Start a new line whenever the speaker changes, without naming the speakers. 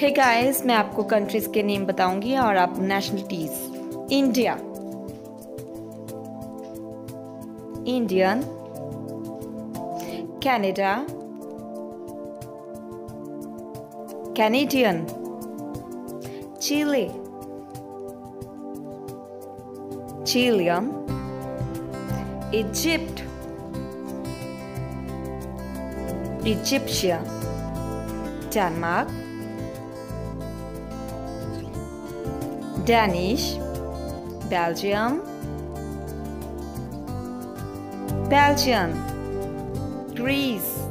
Hey guys मैं आपको countries के नेम बताऊँगी और आप nationalities India Indian Canada Canadian Chile Chilean Egypt Egyptian Denmark. Danish, Belgium, Belgium, Greece,